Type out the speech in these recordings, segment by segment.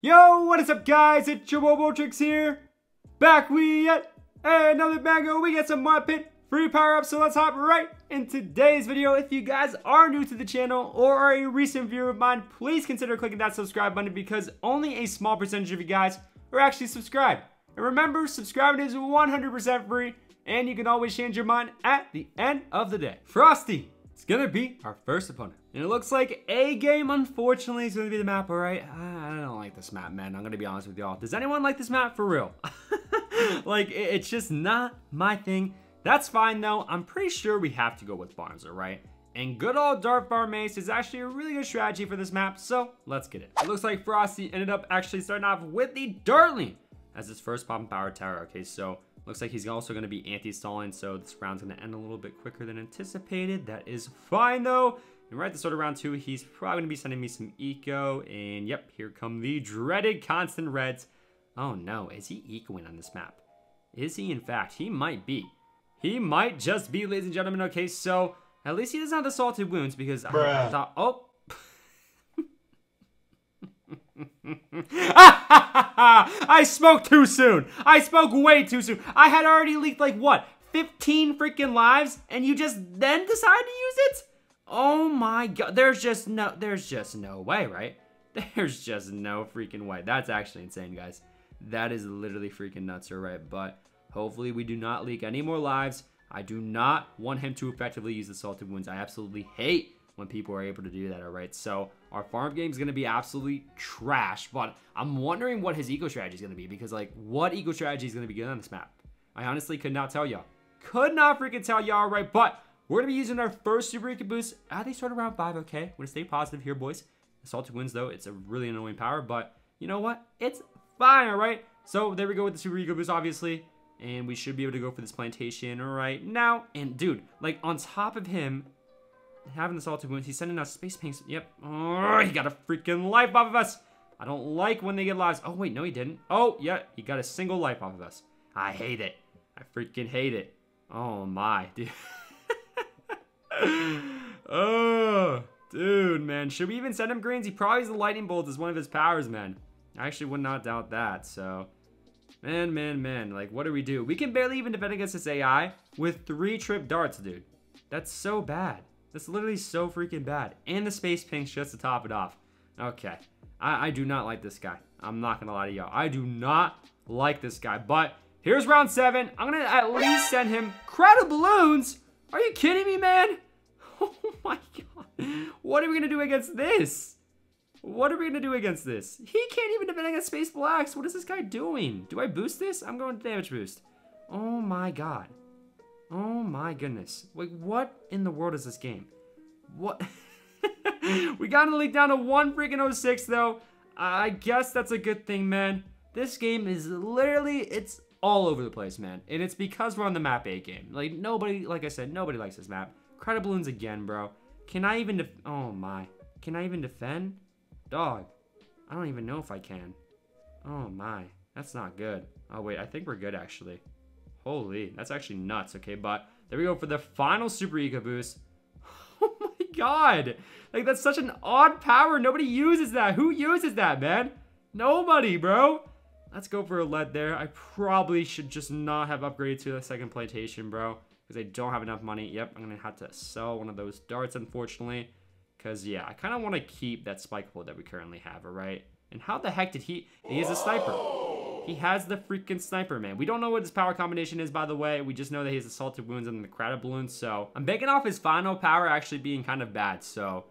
Yo, what is up guys? It's your Wobotrix here. Back we at another mango. We got some mud pit free power up. So let's hop right in today's video. If you guys are new to the channel or are a recent viewer of mine, please consider clicking that subscribe button because only a small percentage of you guys are actually subscribed. And remember, subscribing is 100% free and you can always change your mind at the end of the day. Frosty, it's gonna be our first opponent. And it looks like A game, unfortunately, is gonna be the map, alright? I don't like this map, man. I'm gonna be honest with y'all. Does anyone like this map for real? like, it's just not my thing. That's fine, though. I'm pretty sure we have to go with Barnes, right? And good old Dart Farm Mace is actually a really good strategy for this map, so let's get it. It looks like Frosty ended up actually starting off with the Dartling as his first pop and power tower. Okay, so looks like he's also going to be anti-stalling, so this round's going to end a little bit quicker than anticipated. That is fine, though. And right at the start of round two, he's probably going to be sending me some eco. And yep, here come the dreaded constant reds. Oh no, is he ecoing on this map? Is he in fact? He might be. He might just be, ladies and gentlemen. Okay, so at least he doesn't have the salted wounds because I, I thought, oh. I spoke too soon. I spoke way too soon. I had already leaked like what, 15 freaking lives and you just then decide to use it? Oh my god, there's just no, there's just no way, right? There's just no freaking way. That's actually insane, guys. That is literally freaking nuts, right? But hopefully we do not leak any more lives. I do not want him to effectively use the salted wounds. I absolutely hate when people are able to do that, all right? So our farm game is going to be absolutely trash, but I'm wondering what his eco strategy is going to be because, like, what eco strategy is going to be good on this map? I honestly could not tell y'all. Could not freaking tell y'all, right? But we're going to be using our first Super Eco Boost uh, at the start of round 5, okay? We're going to stay positive here, boys. Assaulted wins, though, it's a really annoying power, but you know what? It's fine, all right? So there we go with the Super Eco Boost, obviously. And we should be able to go for this plantation right now. And dude, like on top of him having the Assaulted Wounds, he's sending us Space Pinks. Yep. Oh, he got a freaking life off of us. I don't like when they get lives. Oh, wait, no, he didn't. Oh, yeah, he got a single life off of us. I hate it. I freaking hate it. Oh, my, dude. oh, dude, man. Should we even send him greens? He probably has the lightning bolt as one of his powers, man. I actually would not doubt that, so... Man, man, man. Like, what do we do? We can barely even defend against this AI with three trip darts, dude. That's so bad. That's literally so freaking bad. And the space pinks just to top it off. Okay. I, I do not like this guy. I'm not going to lie to y'all. I do not like this guy. But here's round seven. I'm going to at least send him credit balloons. Are you kidding me, man? Oh my god. What are we gonna do against this? What are we gonna do against this? He can't even defend against Space Blacks. What is this guy doing? Do I boost this? I'm going to damage boost. Oh my god. Oh my goodness. Like, what in the world is this game? What? we got to leak down to one freaking 06 though. I guess that's a good thing, man. This game is literally, it's all over the place, man. And it's because we're on the map A game. Like, nobody, like I said, nobody likes this map. Credit balloons again, bro. Can I even def- Oh, my. Can I even defend? Dog. I don't even know if I can. Oh, my. That's not good. Oh, wait. I think we're good, actually. Holy. That's actually nuts. Okay, but there we go for the final Super Eco Boost. Oh, my God. Like, that's such an odd power. Nobody uses that. Who uses that, man? Nobody, bro. Let's go for a lead there. I probably should just not have upgraded to the second plantation, bro because I don't have enough money. Yep, I'm going to have to sell one of those darts, unfortunately. Because, yeah, I kind of want to keep that spike bolt that we currently have, all right? And how the heck did he... He is a sniper. He has the freaking sniper, man. We don't know what his power combination is, by the way. We just know that he has assaulted wounds and the credit balloon. So I'm banking off his final power actually being kind of bad. So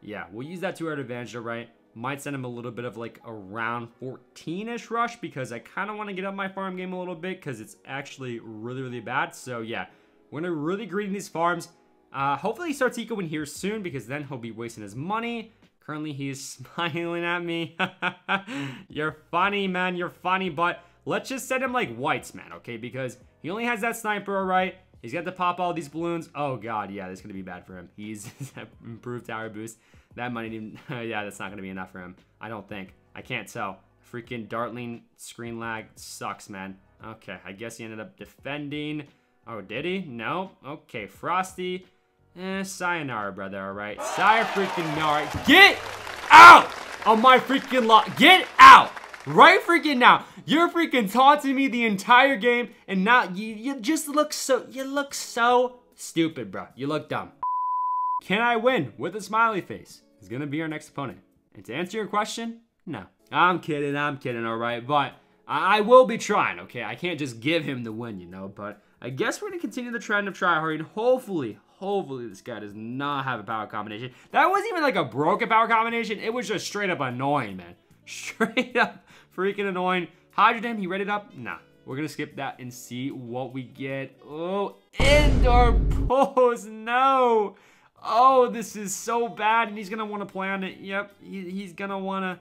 yeah, we'll use that to our advantage, right? Might send him a little bit of like a round 14-ish rush because I kind of want to get up my farm game a little bit because it's actually really, really bad. So yeah, we're going to really greed these farms. Uh, hopefully he starts ecoing here soon because then he'll be wasting his money. Currently he's smiling at me. You're funny, man. You're funny, but let's just set him like whites, man, okay? Because he only has that sniper, all right? He's got to pop all these balloons. Oh, God, yeah, this is going to be bad for him. He's improved tower boost. That money, yeah, that's not going to be enough for him. I don't think. I can't tell. Freaking Dartling screen lag sucks, man. Okay, I guess he ended up defending. Oh, did he? No? Okay, Frosty. Eh, sayonara, brother, alright? Sayonara freaking alright. Get out! of my freaking lot. Get out! Right freaking now. You're freaking taunting me the entire game, and now you, you just look so, you look so stupid, bro. You look dumb. Can I win with a smiley face? Is gonna be our next opponent. And to answer your question, no. I'm kidding, I'm kidding, alright? But I, I will be trying, okay? I can't just give him the win, you know? But I guess we're gonna continue the trend of tryharding. Hopefully, hopefully this guy does not have a power combination. That wasn't even like a broken power combination. It was just straight up annoying, man. Straight up freaking annoying. Hydro Dam, he read it up? Nah. We're gonna skip that and see what we get. Oh, Indoor Pools, no. Oh, this is so bad, and he's gonna wanna play on it. Yep, he, he's gonna wanna.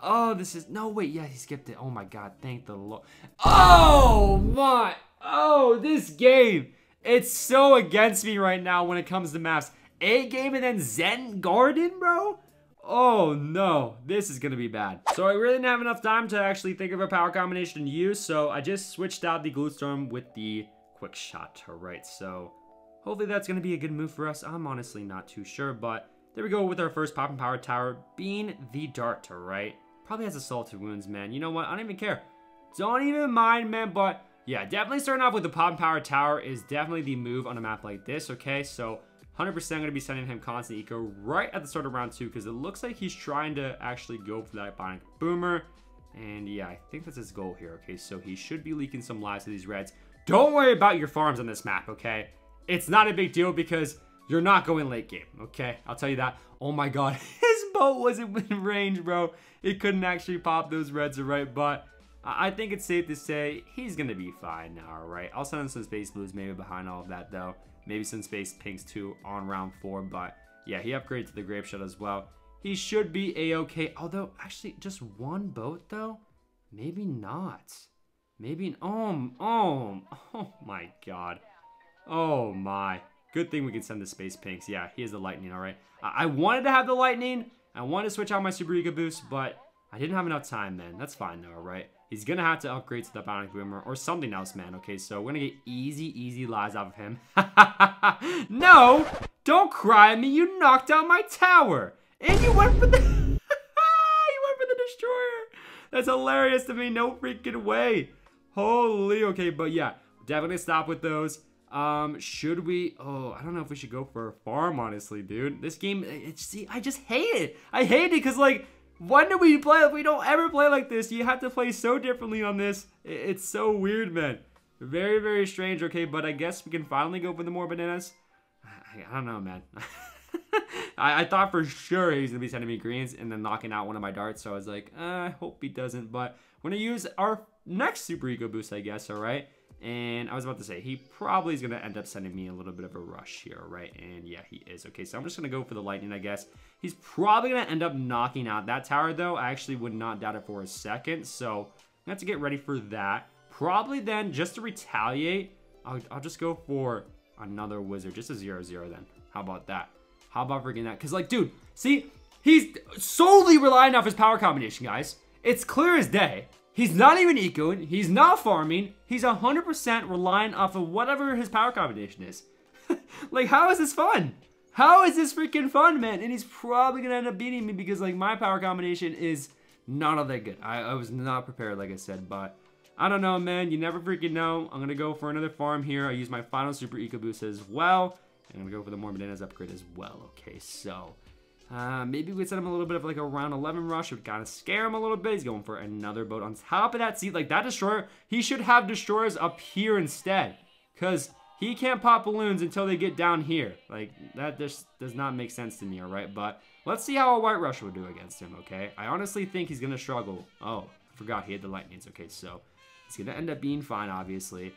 Oh, this is, no, wait, yeah, he skipped it. Oh my God, thank the Lord. Oh my, oh, this game. It's so against me right now when it comes to maps. A game and then Zen Garden, bro? Oh no, this is gonna be bad. So I really didn't have enough time to actually think of a power combination to use, so I just switched out the Glue Storm with the Quick Shot, alright, so hopefully that's gonna be a good move for us. I'm honestly not too sure, but there we go with our first Pop and Power Tower being the Dart, alright? Probably has Assaulted Wounds, man. You know what, I don't even care. Don't even mind, man, but yeah, definitely starting off with the Pop and Power Tower is definitely the move on a map like this, okay? So 100% going to be sending him constant eco right at the start of round two because it looks like he's trying to actually go for that Bionic Boomer. And yeah, I think that's his goal here, okay? So he should be leaking some lives to these Reds. Don't worry about your farms on this map, okay? It's not a big deal because you're not going late game, okay? I'll tell you that. Oh my god, his boat wasn't in range, bro. It couldn't actually pop those Reds, right? But I think it's safe to say he's going to be fine now, alright? I'll send some Space Blues maybe behind all of that, though. Maybe some Space Pinks too on round four. But yeah, he upgraded to the Grape Shot as well. He should be a-okay. Although, actually, just one boat though? Maybe not. Maybe, an oh, oh, oh my god. Oh my. Good thing we can send the Space Pinks. Yeah, he has the Lightning, alright. I, I wanted to have the Lightning. I wanted to switch out my Super Eco Boost, but I didn't have enough time, man. That's fine though, alright? He's gonna have to upgrade to the Bionic Boomer or something else, man. Okay, so we're gonna get easy, easy lies out of him. no! Don't cry at me, you knocked out my tower! And you went for the... you went for the Destroyer! That's hilarious to me, no freaking way! Holy, okay, but yeah, definitely stop with those. Um, should we? Oh, I don't know if we should go for a farm, honestly, dude. This game, it's see, I just hate it. I hate it because like when do we play? We don't ever play like this. You have to play so differently on this. It's so weird, man. Very, very strange. Okay, but I guess we can finally go for the more bananas. I, don't know, man. I, I, thought for sure he was going to be sending me greens and then knocking out one of my darts. So I was like, uh, I hope he doesn't. But we're going to use our next super eco boost, I guess, all right? And I was about to say, he probably is going to end up sending me a little bit of a rush here, right? And yeah, he is. Okay, so I'm just going to go for the lightning, I guess. He's probably going to end up knocking out that tower, though. I actually would not doubt it for a second. So I have to get ready for that. Probably then, just to retaliate, I'll, I'll just go for another wizard. Just a 0-0 then. How about that? How about freaking that? Because, like, dude, see, he's solely relying off his power combination, guys. It's clear as day. He's not even ecoing. He's not farming. He's 100% relying off of whatever his power combination is. like, how is this fun? How is this freaking fun, man? And he's probably to end up beating me because, like, my power combination is not all that good. I, I was not prepared, like I said, but I don't know, man. You never freaking know. I'm to go for another farm here. I use my final super eco boost as well. And I'm to go for the more bananas upgrade as well. Okay, so uh, maybe we set him a little bit of like a round 11 rush. It would kind of scare him a little bit. He's going for another boat on top of that. See, like that destroyer, he should have destroyers up here instead. Because he can't pop balloons until they get down here. Like, that just does not make sense to me, alright? But let's see how a White Rush will do against him, okay? I honestly think he's going to struggle. Oh, I forgot he had the lightnings. Okay, so he's going to end up being fine, obviously.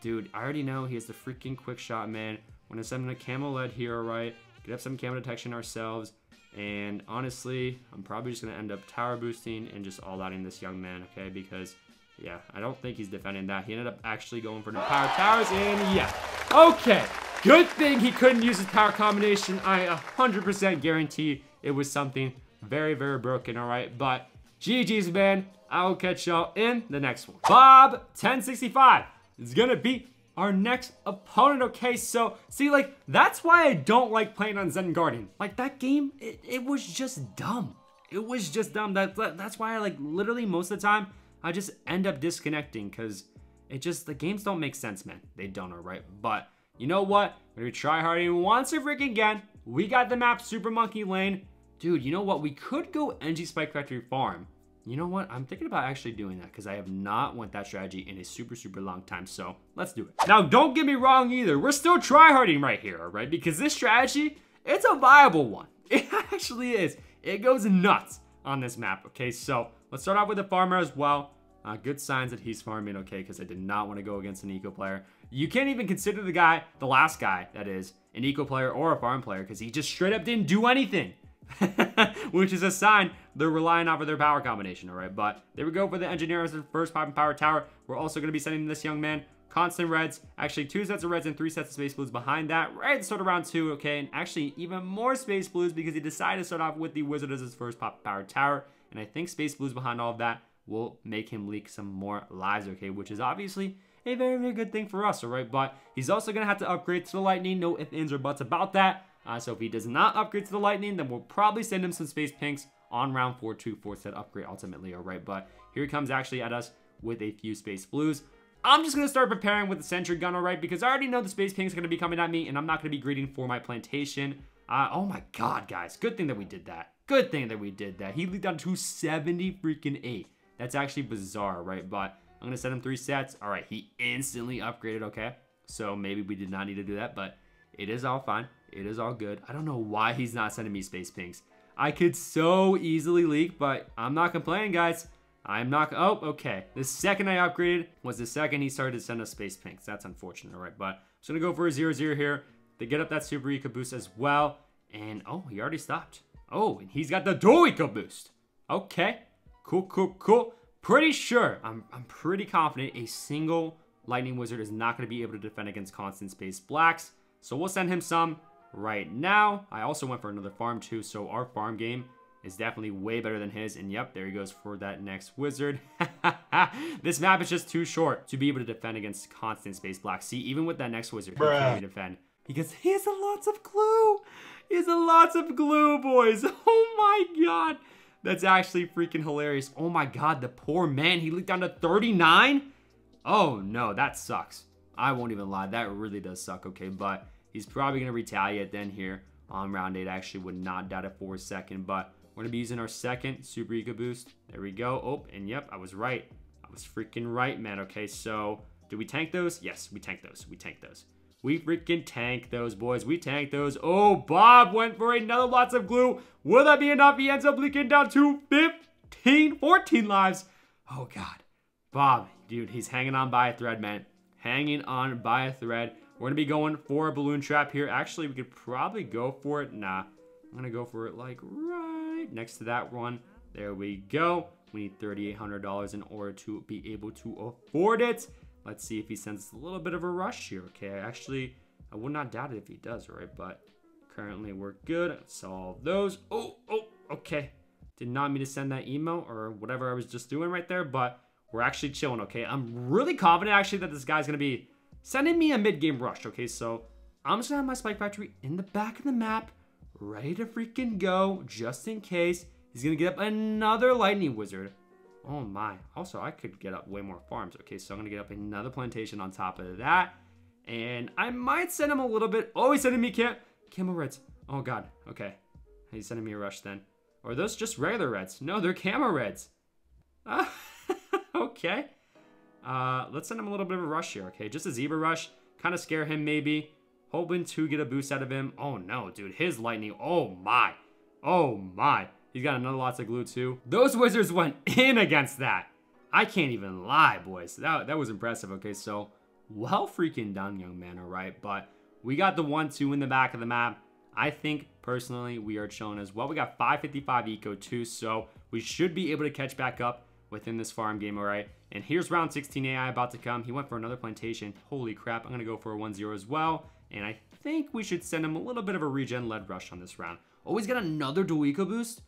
Dude, I already know he has the freaking quick shot, man. When I send him a camo lead here, alright? Get up some camo detection ourselves. And honestly, I'm probably just going to end up tower boosting and just all outing this young man, okay? Because, yeah, I don't think he's defending that. He ended up actually going for the power towers, and yeah. Okay, good thing he couldn't use his power combination. I 100% guarantee it was something very, very broken, all right? But GG's, man. I will catch y'all in the next one. Bob1065 is going to beat our next opponent, okay? So, see, like, that's why I don't like playing on Zen Garden. Like, that game, it, it was just dumb. It was just dumb. That, that That's why I like literally most of the time, I just end up disconnecting because it just, the games don't make sense, man. They don't, all right? But you know what? We're gonna try harding once a freaking again. We got the map Super Monkey Lane. Dude, you know what? We could go NG Spike Factory Farm. You know what? I'm thinking about actually doing that because I have not went that strategy in a super, super long time. So let's do it. Now, don't get me wrong either. We're still tryharding right here, all right? Because this strategy, it's a viable one. It actually is. It goes nuts on this map, okay? So let's start off with the farmer as well. Uh, good signs that he's farming, okay? Because I did not want to go against an eco player. You can't even consider the guy, the last guy, that is, an eco player or a farm player because he just straight up didn't do anything. which is a sign they're relying off of their power combination, all right? But there we go for the engineer as the first popping power tower. We're also going to be sending this young man constant reds, actually two sets of reds and three sets of space blues behind that, right start of round two, okay? And actually even more space blues because he decided to start off with the wizard as his first pop power tower. And I think space blues behind all of that will make him leak some more lives, okay? Which is obviously a very, very good thing for us, all right? But he's also going to have to upgrade to the lightning. No ifs, ands, or buts about that. Uh, so if he does not upgrade to the Lightning, then we'll probably send him some Space Pinks on round 4 2 4 set upgrade ultimately, alright? But here he comes actually at us with a few Space Blues. I'm just going to start preparing with the Sentry Gun, alright? Because I already know the Space Pinks going to be coming at me, and I'm not going to be greeting for my plantation. Uh, oh my god, guys. Good thing that we did that. Good thing that we did that. He leaked down to 70 freaking 8. That's actually bizarre, right? But I'm going to send him three sets. All right, he instantly upgraded, okay? So maybe we did not need to do that, but it is all fine. It is all good. I don't know why he's not sending me Space Pinks. I could so easily leak, but I'm not complaining, guys. I'm not, oh, okay. The second I upgraded was the second he started to send us Space Pinks. That's unfortunate, right? But I'm just gonna go for a 0-0 here to get up that Super Eco boost as well. And, oh, he already stopped. Oh, and he's got the Dual Eco boost. Okay, cool, cool, cool. Pretty sure, I'm, I'm pretty confident a single Lightning Wizard is not gonna be able to defend against Constant Space Blacks. So we'll send him some right now. I also went for another farm too, so our farm game is definitely way better than his. And yep, there he goes for that next wizard. this map is just too short to be able to defend against constant space black. See, even with that next wizard, he can't defend because he has a lots of glue. He has a lots of glue, boys. Oh my god. That's actually freaking hilarious. Oh my god, the poor man. He leaked down to 39? Oh no, that sucks. I won't even lie. That really does suck, okay? But He's probably going to retaliate then here on round 8. I actually would not doubt it for a second, but we're going to be using our second Super Eco Boost. There we go. Oh, and yep, I was right. I was freaking right, man. Okay, so do we tank those? Yes, we tank those. We tank those. We freaking tank those, boys. We tank those. Oh, Bob went for another lots of glue. Will that be enough? He ends up leaking down to 15, 14 lives. Oh, God. Bob, dude, he's hanging on by a thread, man. Hanging on by a thread. We're to be going for a balloon trap here. Actually, we could probably go for it. Nah, I'm to go for it like right next to that one. There we go. We need $3,800 in order to be able to afford it. Let's see if he sends a little bit of a rush here. Okay, actually, I would not doubt it if he does, right? But currently we're good. Solve those. Oh, oh, okay. Did not mean to send that email or whatever I was just doing right there, but we're actually chilling, okay? I'm really confident actually that this guy's to be sending me a mid-game rush, okay? So I'm just gonna have my Spike Factory in the back of the map, ready to freaking go, just in case. He's gonna get up another Lightning Wizard. Oh my. Also, I could get up way more farms. Okay, so I'm gonna get up another plantation on top of that. And I might send him a little bit. Oh, he's sending me cam camo reds. Oh god. Okay. He's sending me a rush then. Or those just regular reds? No, they're camo reds. Uh, okay. Uh, let's send him a little bit of a rush here, okay? Just a zebra rush. Kind of scare him, maybe. Hoping to get a boost out of him. Oh, no, dude. His lightning. Oh, my. Oh, my. He's got another lots of glue, too. Those wizards went in against that. I can't even lie, boys. That, that was impressive. Okay, so well freaking done, young man, all right? But we got the 1-2 in the back of the map. I think, personally, we are chilling as well. We got 555 eco, too, so we should be able to catch back up within this farm game, all right? And here's round 16 AI about to come. He went for another plantation. Holy crap, I'm to go for a 1-0 as well. And I think we should send him a little bit of a regen lead rush on this round. Oh, he's got another dual eco boost?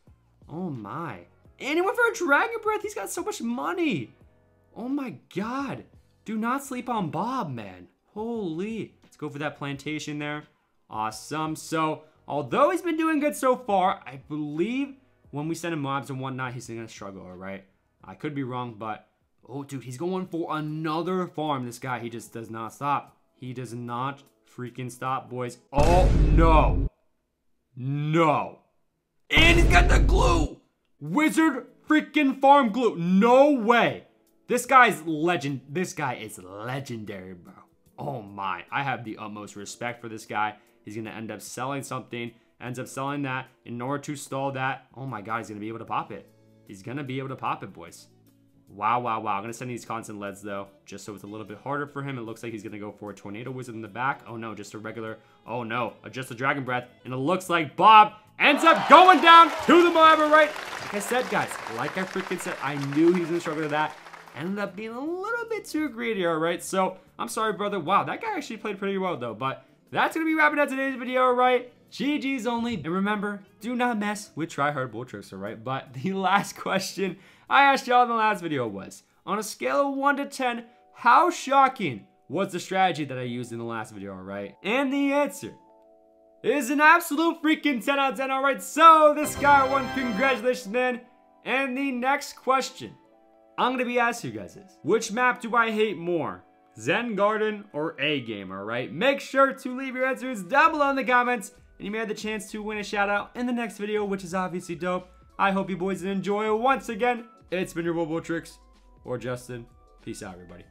Oh my. And he went for a dragon breath. He's got so much money. Oh my god. Do not sleep on Bob, man. Holy. Let's go for that plantation there. Awesome. So, although he's been doing good so far, I believe when we send him mobs and whatnot, he's gonna struggle, alright? I could be wrong, but oh dude, he's going for another farm. This guy, he just does not stop. He does not freaking stop, boys. Oh no. No. And he's got the glue! Wizard freaking farm glue. No way. This guy's legend. This guy is legendary, bro. Oh my. I have the utmost respect for this guy. He's going to end up selling something. Ends up selling that in order to stall that. Oh my god, he's going to be able to pop it. He's going to be able to pop it, boys. Wow, wow, wow. I'm going to send these constant leads, though, just so it's a little bit harder for him. It looks like he's going to go for a Tornado Wizard in the back. Oh, no, just a regular. Oh, no, just a Dragon Breath. And it looks like Bob ends up going down to the Right. Like I said, guys, like I freaking said, I knew he was going to struggle with that. Ended up being a little bit too greedy, all right? So, I'm sorry, brother. Wow, that guy actually played pretty well, though. But that's going to be wrapping up today's video, all right? GG's only. And remember, do not mess with tryhard Boltrix, all right? But the last question I asked y'all in the last video was, on a scale of 1 to 10, how shocking was the strategy that I used in the last video, all right? And the answer is an absolute freaking 10 out of 10, all right? So this guy won, congratulations, man. And the next question I'm gonna be asking you guys is, which map do I hate more? Zen Garden or A Game, alright? Make sure to leave your answers down below in the comments, and you may have the chance to win a shout out in the next video, which is obviously dope. I hope you boys enjoy once again. It's been your Mobile Tricks or Justin. Peace out, everybody.